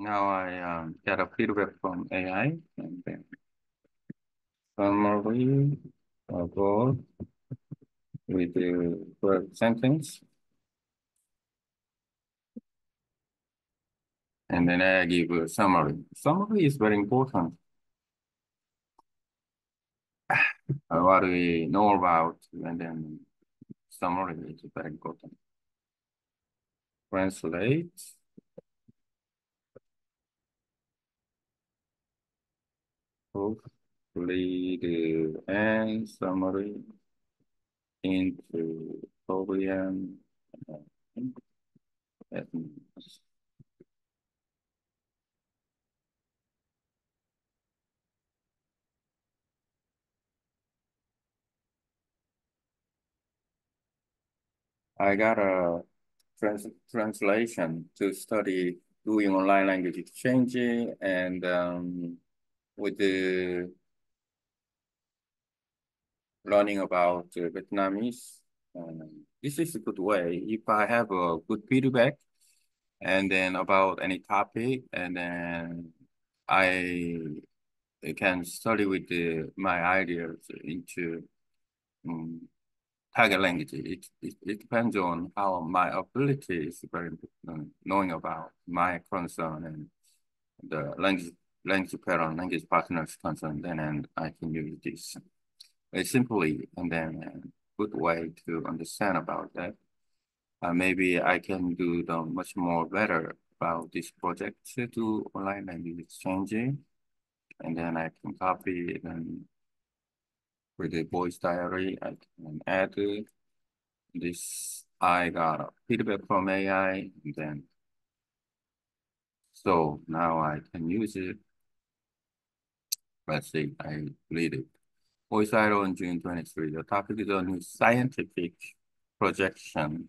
Now I um, get a feedback from AI and then summary about with the correct sentence. And then I give a summary. Summary is very important. what we know about and then summary is very important. Translate. Hopefully and summary into Korean. I got a trans translation to study doing online language exchange and um, with the learning about uh, Vietnamese. This is a good way. If I have a good feedback and then about any topic and then I can study with the, my ideas into um, target language. It, it, it depends on how my ability is very important, knowing about my concern and the language language parent, language partners concern, then and I can use this very simply and then a good way to understand about that. Uh, maybe I can do the much more better about this project to online language exchanging. And then I can copy and with the voice diary, I can add this. I got a feedback from AI, and then so now I can use it. Let's see, I read it. Diary on June 23. The topic is a new scientific projection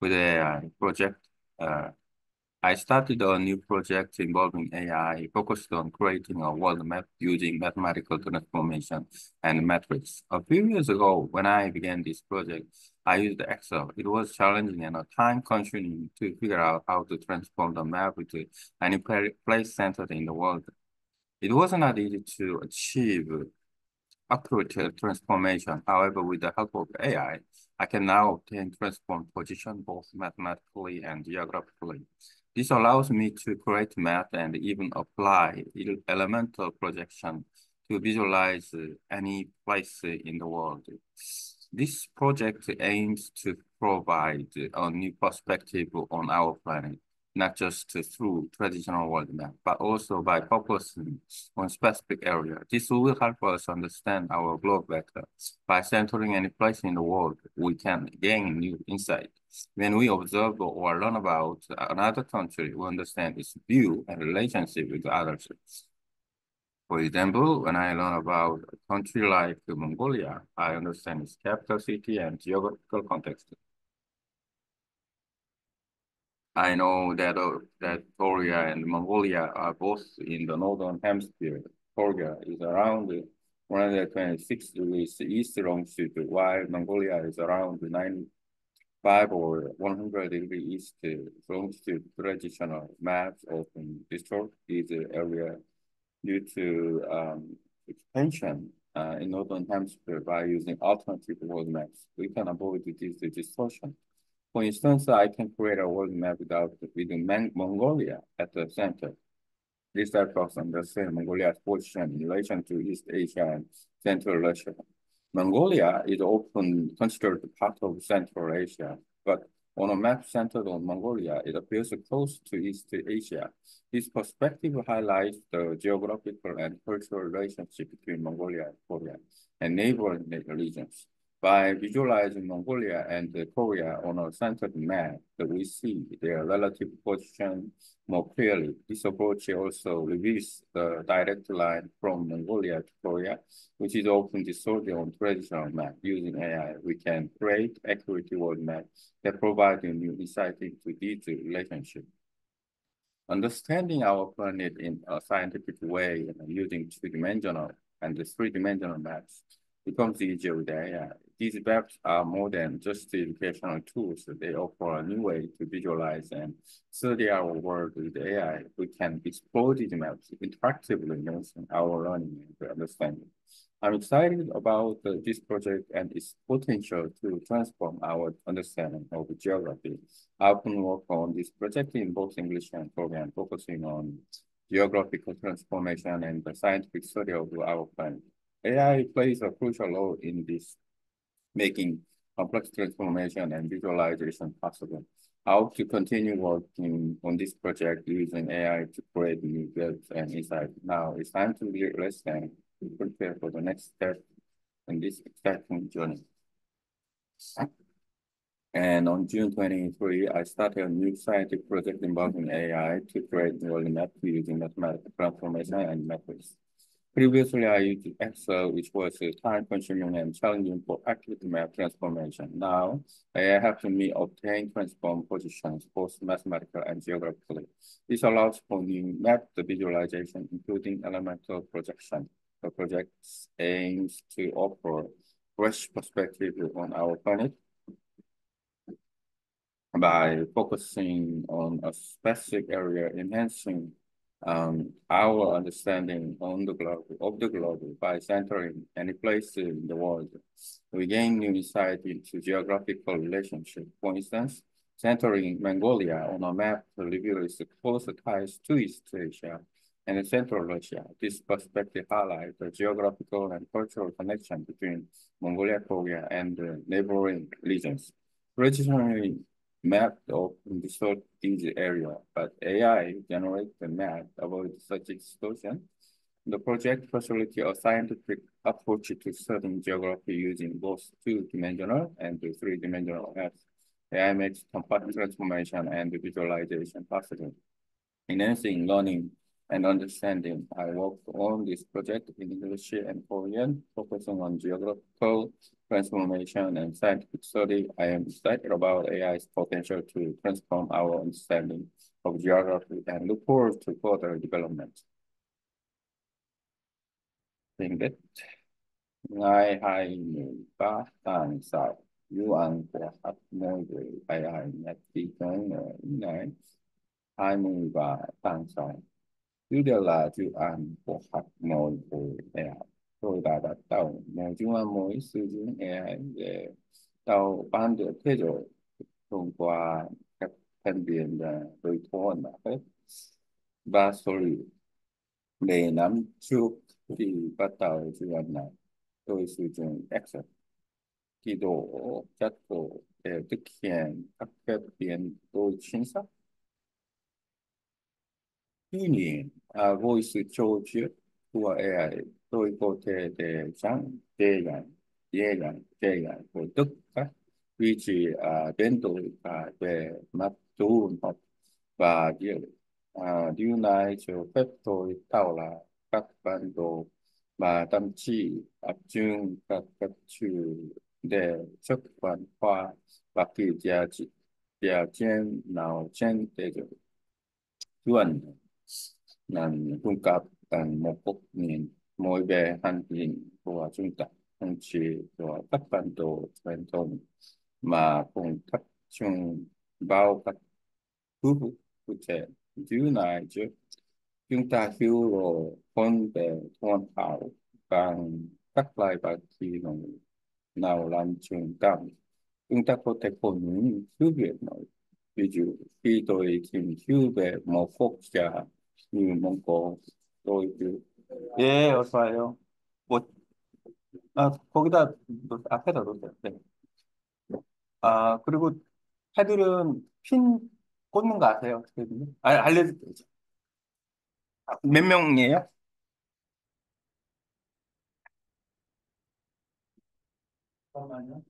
with AI project uh, I started a new project involving AI focused on creating a world map using mathematical transformation and metrics. A few years ago, when I began this project, I used Excel. It was challenging and time-consuming to figure out how to transform the map to any place centered in the world. It was not easy to achieve accurate transformation. However, with the help of AI, I can now obtain transformed position both mathematically and geographically. This allows me to create math and even apply elemental projection to visualize any place in the world. This project aims to provide a new perspective on our planet not just through traditional world map, but also by focusing on specific area. This will help us understand our globe better. By centering any place in the world, we can gain new insight. When we observe or learn about another country, we understand its view and relationship with others. For example, when I learn about a country like Mongolia, I understand its capital city and geographical context. I know that uh, that Korea and Mongolia are both in the northern hemisphere. Korea is around 126 degrees east longitude, while Mongolia is around 95 or 100 degrees east longitude. Traditional maps often distort this area due to um, expansion uh, in northern hemisphere by using alternative world maps. We can avoid this distortion. For instance, I can create a world map without with Mongolia at the center. This helps us Mongolia's position in relation to East Asia and Central Russia. Mongolia is often considered part of Central Asia, but on a map centered on Mongolia, it appears close to East Asia. This perspective highlights the geographical and cultural relationship between Mongolia and Korea and neighboring regions. By visualizing Mongolia and Korea on a centered map, we see their relative position more clearly. This approach also reveals the direct line from Mongolia to Korea, which is often distorted on traditional map. Using AI, we can create accurate world maps that provide a new insight into these relationships. Understanding our planet in a scientific way using two-dimensional and three-dimensional maps becomes easier with AI. These maps are more than just educational tools. They offer a new way to visualize and study our world with AI. We can explore these maps interactively, enhancing our learning and understanding. I'm excited about uh, this project and its potential to transform our understanding of geography. I often work on this project in both English and Korean, focusing on geographical transformation and the scientific study of our planet. AI plays a crucial role in this, making complex transformation and visualization possible. I hope to continue working on this project using AI to create new builds and insights. Now it's time to be listen to prepare for the next step in this exciting journey. And on June 23, I started a new scientific project involving AI to create neural net using mathematical transformation and methods. Previously, I used Excel, which was a time-consuming and challenging for accurate map transformation. Now, I have to me obtain transform positions, both mathematical and geographically. This allows for new map visualization, including elemental projection. The project aims to offer fresh perspective on our planet by focusing on a specific area, enhancing um, our understanding on the globe of the globe by centering any place in the world. We gain new insight into geographical relationship. For instance, centering Mongolia on a map reveals closer ties to East Asia and Central Russia. This perspective highlights the geographical and cultural connection between Mongolia, Korea, and the neighboring regions. Traditionally, map of distort this area, but AI generates the map about such distortion. The project facilitates a scientific approach to studying geography using both two-dimensional and three-dimensional maps. AI makes compact transformation and visualization possible, enhancing learning and understanding. I worked on this project in English and Korean, focusing on geographical transformation and scientific study. I am excited about AI's potential to transform our understanding of geography and look forward to further development. Think that ngài hai mươi ba tàng sao yêu ăn của hạt môi về ai ai nhật ký cái ngài hai mươi ba tàng sao Thứ là dự án của học nội của AI. Tôi đã bắt đầu một chúng ta mới sử dụng AI để tạo ban được thế giới thông qua các thành viên đối thoại mà hết và xử lý. Để nắm trước thì bắt đầu dự án này, tôi sử dụng Excel, kỹ độ chất của để thực hiện các phép biến tôi chính xác. Tuy nhiên, à, voice George của AI tôi có thể để sáng dễ dàng, dễ dàng, dễ dàng của tất cả vị trí à, đến đổi à về mặt tu học và điều, à, điều này cho phép tôi tạo ra các bản đồ và thậm chí áp dụng các các trừ để chất văn hóa và kỳ giá trị giá trên nào trên thế giới. Chuẩn nên cung cấp tầng một quốc nhìn mỗi về hành trình của chúng ta không chỉ của các bản đồ truyền thống mà cũng tập trung bao các khu vực cụ thể dưới này chứ. Chúng ta hiểu rồi hơn về hoàn hảo bằng các loại bài thi nào, nào làm trường cảm chúng ta có thể có những thứ việc nói ví dụ khi tôi tìm hiểu về một quốc gia Cổ tôi 그 예, 어서 와요. 뭐, 아, 거기다 놓- 앞에다 놓으세요. 네. 아, 그리고 패들은 핀 꽂는 거 아세요? 어떻게 되냐? 아, 알려드릴게요. 몇 명이에요? 잠깐만요.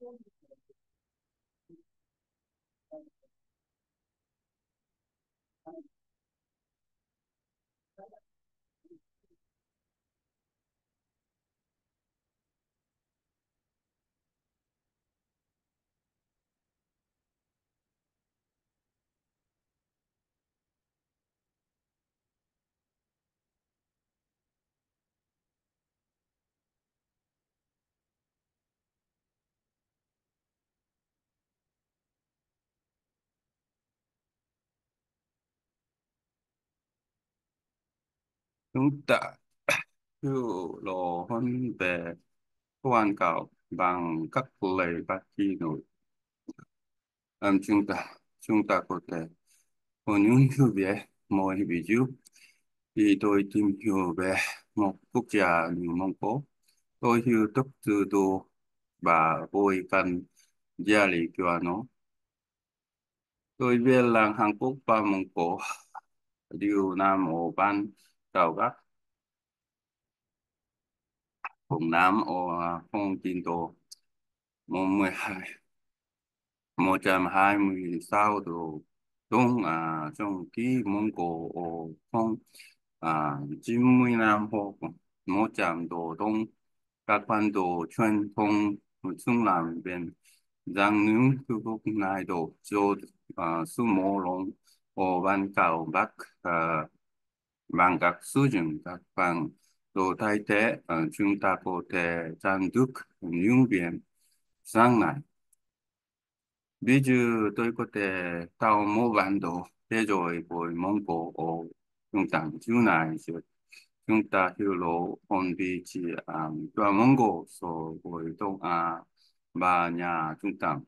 Thank you. Chúng ta hiểu lộ hơn về hoàn cầu bằng các lời bác chi nổi um, chúng ta chúng ta có thể có những hiểu về mọi ví dụ thì tôi tìm hiểu về một quốc gia như Mông Cổ tôi hiểu tất từ đồ và vui cần gia lý cho nó tôi biết là Hàn Quốc và Mông Cổ đều nằm ở ban đảo Bắc vùng Nam ở phong tin độ một mười hai. Một trăm hai mươi sáu độ đông à trong khi Mông Cổ ở phong à chín mươi năm hoặc một trăm độ đông các quan độ truyền thống trung Nam bên giang những khu vực này độ cho à, su mô long ở văn cầu Bắc à, bằng các suy các bằng đồ thay thế chúng ta có thể chọn được những biển sáng này. Ví dụ tôi có thể tạo một bản đồ thế rồi với mong Cổ ở trung tâm chỗ này chúng ta hiểu rõ ổn vị trí um, của mong Cổ so với Đông Á và nhà trung tâm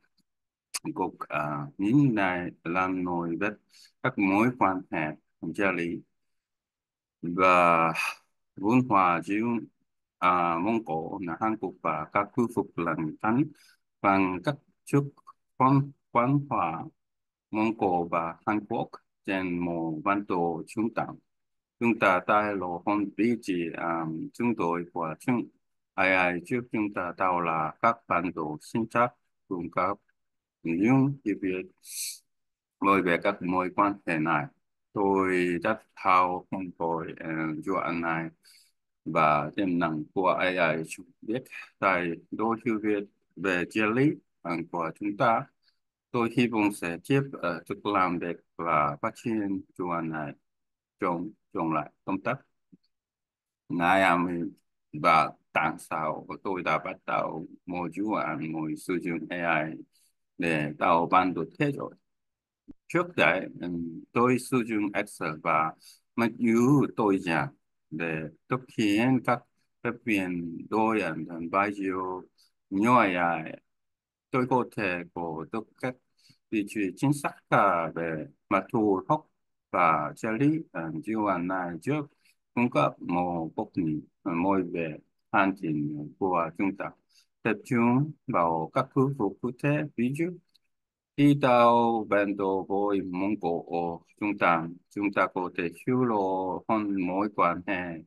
cuộc uh, những này làm nổi bật các mối quan hệ gia lý và vun hòa giữa à, Mông Cổ là Hàn Quốc và các khu vực lân cận bằng các chức quan quan hòa Mông Cổ và Hàn Quốc trên một bản đồ trung tâm. Chúng ta tại lộ hôn vị trí um, chúng tôi của chúng. Ai ai trước chúng ta tạo là các bản đồ sinh chắc cung cấp những chi việc về các mối quan hệ này tôi rất hào hứng với uh, à, anh này và tiềm năng của AI chúng biết tại đôi thư viện về triết lý của chúng ta. Tôi hy vọng sẽ tiếp uh, tục làm việc và phát triển chủ anh này trong trong lại công tác. Ngày và tại sao tôi đã bắt đầu một chú án một sử dụng AI để tạo ban đồ thế rồi. Trước đấy ừ, tôi sử dụng Excel và mặc dù tôi giảng để thực hiện các phép biến đổi thành bài diệu nhỏ AI, tôi có thể có được các vị trí chính xác cả về mặt thu học và trợ lý diệu án này trước cung cấp một góc nhìn à, mới về hành trình của chúng ta. Tập trung vào các khu vực cụ thể ví dụ khi tàu bản đồ với Mông Cổ ở trung tâm, chúng ta có thể hiểu rõ hơn mối quan hệ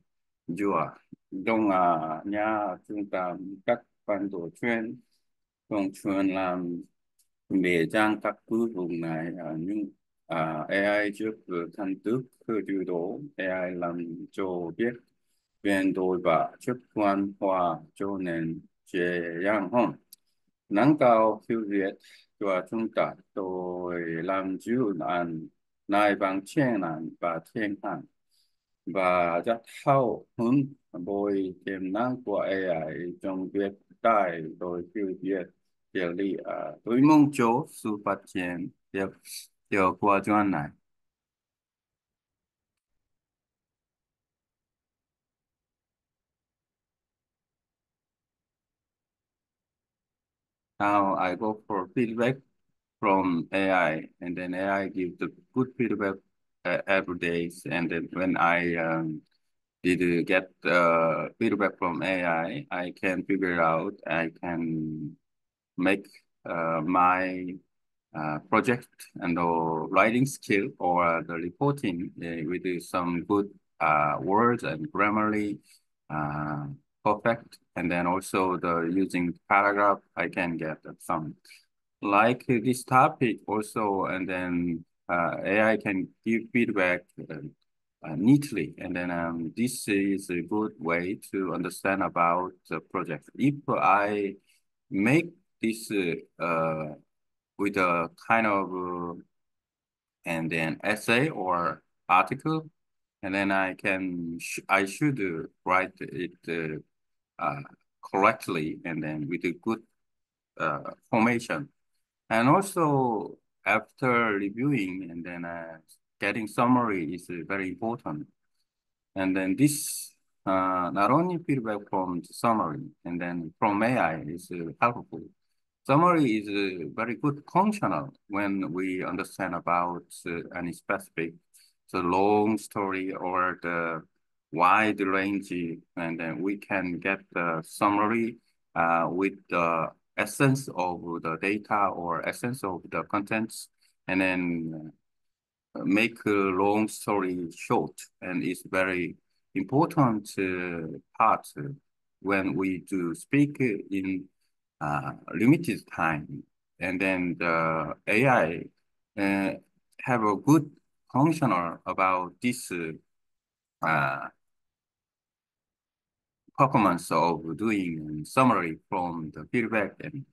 giữa Đông Á, nhà chúng ta các bản đồ chuyên trong chuyên làm về trang các khu vùng này nhưng à, AI trước thành tức คือ điều đó AI làm cho biết biến đổi và chức quan hóa cho nên dễ dàng hơn. 能够超越大冲突，对男主人乃 bằng thiên nạn và thiên hạn và rất hào hứng với tiềm năng của AI trong việc đại đối tiêu diệt địa lý. Tôi mong chờ sự phát triển được theo của chuyên này. Now I go for feedback from AI, and then AI gives the good feedback uh, every day. And then when I um, did get uh, feedback from AI, I can figure out, I can make uh, my uh, project and the writing skill or the reporting uh, with some good uh, words and grammarly uh, perfect. And then also the using paragraph, I can get some like this topic also, and then uh, AI can give feedback uh, uh, neatly. And then um, this is a good way to understand about the project. If I make this uh, with a kind of uh, and then essay or article, and then I can sh I should write it uh, correctly and then with a good uh, formation. And also after reviewing and then uh, getting summary is uh, very important. And then this uh, not only feedback from the summary and then from AI is uh, helpful. Summary is uh, very good functional when we understand about any specific the long story or the wide range, and then we can get the summary uh, with the essence of the data or essence of the contents, and then make a long story short. And it's very important uh, part when we do speak in uh, limited time. And then the AI uh, have a good functional about this uh, performance of doing summary from the feedback. And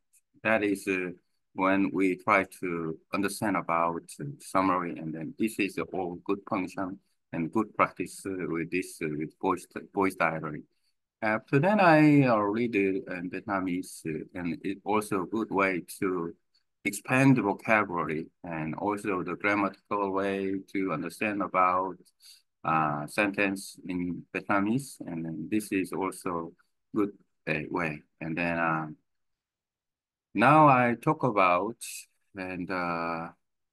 that is uh, when we try to understand about summary. And then this is all good function and good practice uh, with this uh, with voice, voice diary. After that, I read in Vietnamese, and it's also a good way to expand the vocabulary and also the grammatical way to understand about uh, sentence in Vietnamese. And then this is also good uh, way. And then uh, now I talk about and uh,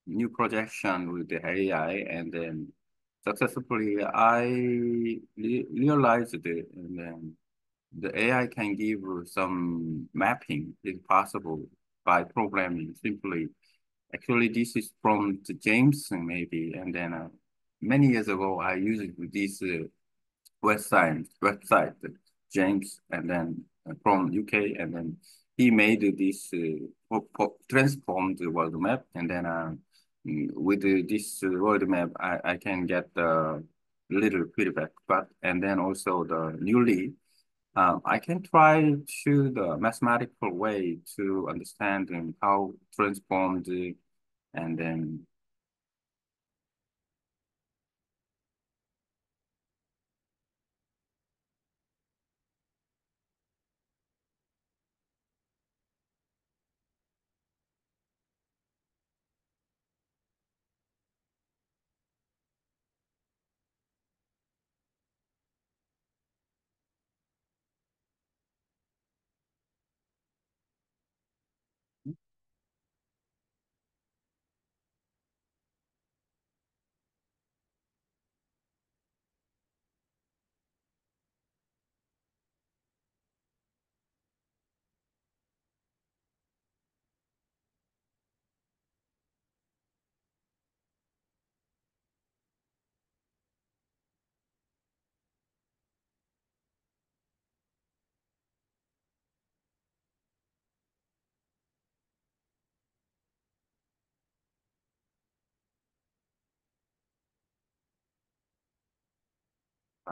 new projection with the AI and then successfully I re realized it and then the AI can give some mapping if possible by programming simply. Actually, this is from the James maybe, and then uh, many years ago, I used this uh, website, website, James, and then uh, from UK, and then he made this uh, transformed world map, and then uh, with this world map, I, I can get the little feedback, but and then also the newly um, I can try to the mathematical way to understand how transformed and then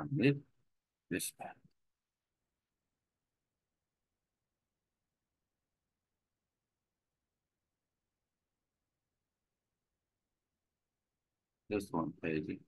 This this This one page.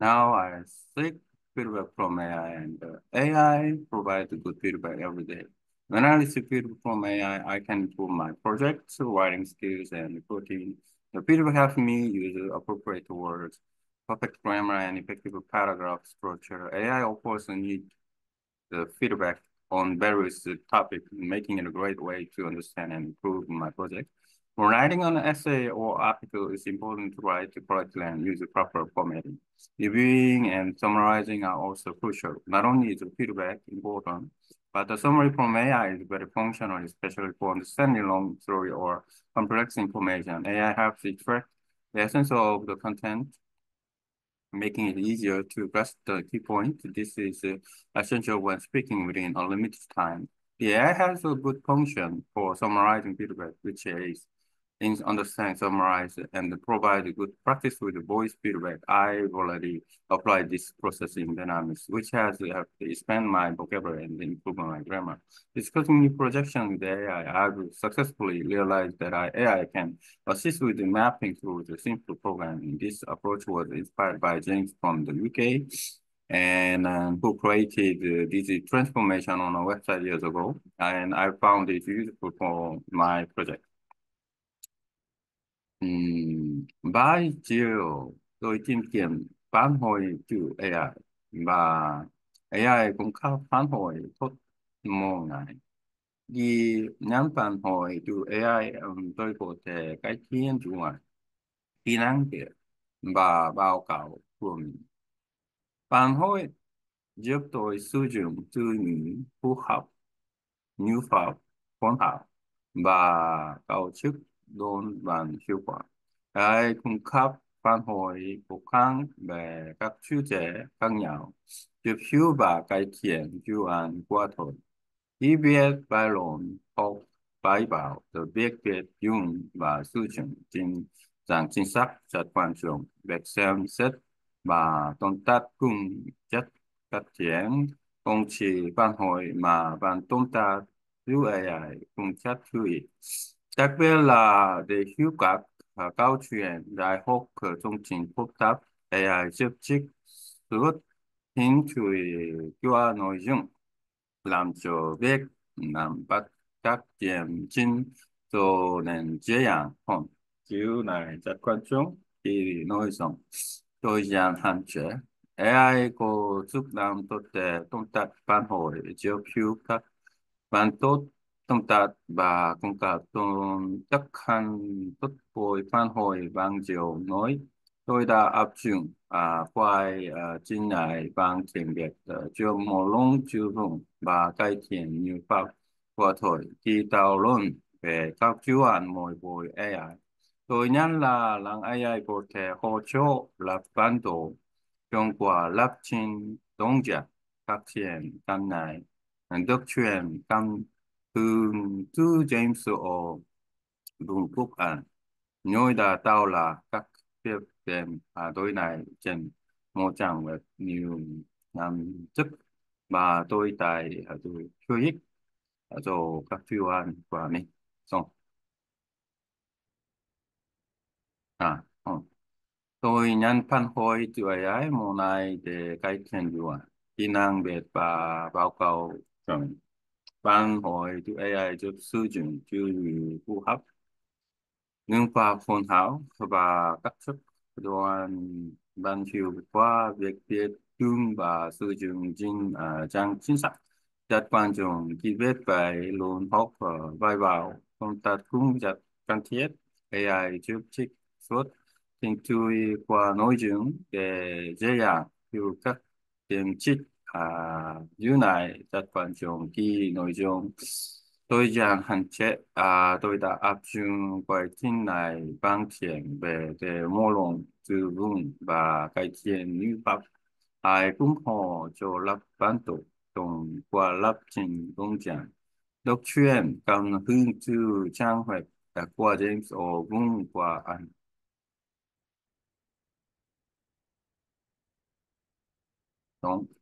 Now I seek feedback from AI and uh, AI provides good feedback every day. When I receive feedback from AI, I can improve my project, writing skills, and reporting. The feedback helps me use appropriate words, perfect grammar, and effective paragraph structure. AI offers need the feedback on various topics, making it a great way to understand and improve my project. When writing an essay or article, it's important to write correctly and use the proper formatting. Reviewing and summarizing are also crucial. Not only is the feedback important, but the summary from AI is very functional, especially for understanding long story or complex information. AI helps extract the essence of the content making it easier to grasp the key point. This is uh, essential when speaking within a limited time. The AI has a good function for summarizing feedback, which is in understand, summarize, and provide good practice with voice feedback. I've already applied this process in Dynamics, which has helped expand my vocabulary and improve my grammar. Discussing new projection with AI, I've successfully realized that AI can assist with the mapping through the simple programming. This approach was inspired by James from the UK and um, who created uh, this transformation on a website years ago. And I found it useful for my project. Um, by chiều tôi tìm kiếm phản hồi từ AI và AI cũng có phản hồi tốt một ngày. Vì những phản hồi từ AI um, tôi có thể cải thiện chủ kỹ năng viết và báo cáo của mình. Phản hồi giúp tôi sử dụng từ ngữ phù hợp, như pháp, phone học và cấu trúc đôn giản hiệu quả. cái cung cấp phản hồi của kháng về các chủ đề khác nhau, giúp hiểu và cải thiện dự án của thôi Khi biết bài luận hoặc bài báo, từ việc biết dùng và sử dụng chính dạng chính xác rất quan trọng. Việc xem xét và tôn tắt cùng chất phát triển. Không chỉ phản hồi mà bản tôn tắt từ AI cũng chất hữu ích. Đặc biệt là để hiệu quả và câu chuyện đại học chương trình phức tạp AI giúp trích xuất hình chuỗi qua nội dung làm cho việc nắm bắt các điểm chính trở nên dễ dàng hơn. Điều này rất quan trọng khi nội dung tôi giản hạn chế. AI có chức năng tốt để công tác phản hồi giúp hiệu quả và tốt công tác và công tác tôn chắc khăn tốt bồi phản hồi bằng diệu nói tôi đã áp dụng à, quay à, chính này bằng tiền biệt ờ, cho một lông chữ vùng và cải thiện như pháp của tôi khi thảo luận về các chú án mỗi buổi AI. Tôi nhận là rằng AI có thể hỗ trợ lập bản đồ thông qua lập trình động giả các triển căn này được truyền căn từ từ James ở Vương quốc Anh. Nhồi đã tạo là các việc đêm à, đối này trên một trang web nhiều năm trước và tôi tại tôi chưa ích cho các phiêu an của mình. Xong. À, ừ. tôi nhận phản hồi từ AI một ngày để cải thiện dự kỹ năng về và báo cáo chuẩn ban hồi chữ AI giúp sử dụng chữ phù hợp nâng cao phồn thảo và các sức đoàn ban chiều qua việc viết tương và sử dụng chính uh, trang chính xác rất quan trọng khi viết bài luận học và bài báo công tác cũng rất cần thiết AI giúp trích xuất tin tươi qua nội dung để dễ dàng hiểu các điểm trích à, dưới này rất quan trọng khi nội dung. Tôi rằng hạn chế à, tôi đã áp dụng quá trình này bằng tiền về để mô luận tư vựng và cải thiện ngữ pháp ai cũng hỗ trợ lập bản đồ thông qua lập trình công trạng đọc truyện cảm hứng từ trang web qua James ở vùng qua Anh. Donc,